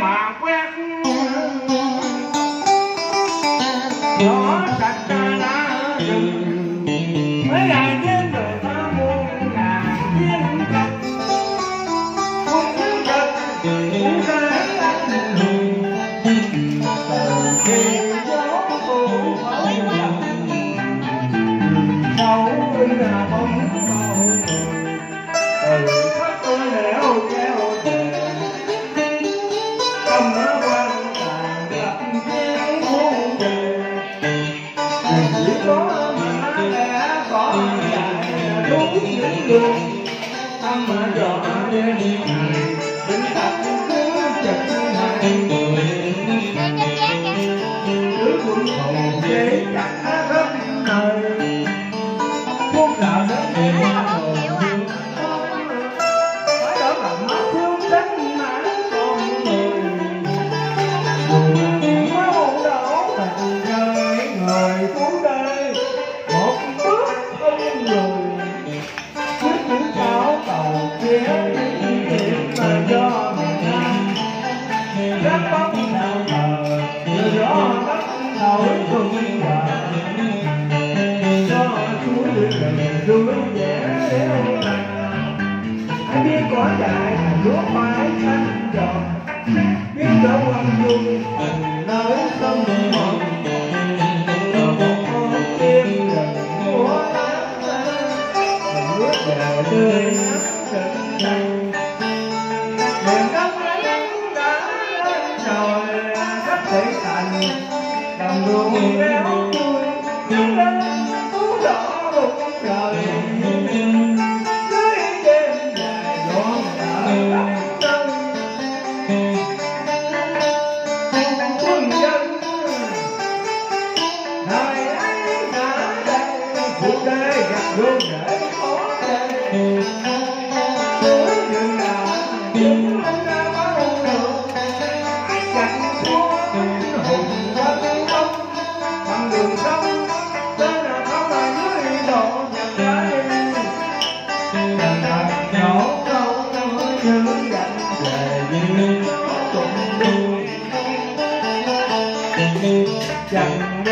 mà quét. Nhỏ sạch ra đã rừng. Mấy ngày đến đời ta muôn ngàn viên cách không cứ cách cũng ra Hãy subscribe cho kênh Ghiền Mì Gõ Để không bỏ lỡ những video chỉ có má mẹ có đúng những đường thăm mà dọn đến đứng tập cứ chặt hai người quân hồn chế chặt là niềm để dễ đến hãy biết có đại là lúa mãi xanh tròn biết đâu âm dung tình nói không được mong Hãy subscribe cho kể thành đồng ruộng rau vui nhưng lên phú đỏ bụng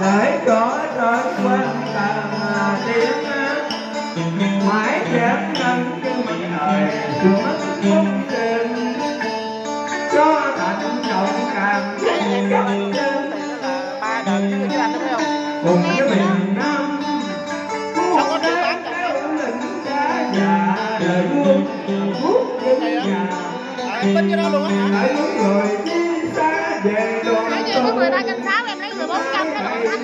để có tới quan tầm tiếng mãi đẹp nâng cái mình đời cửa phúc trình cho thành trọng càng cùng với miền nam không có bán cả lĩnh đá già đời muôn phúc đến nhà. Bên cái đó luôn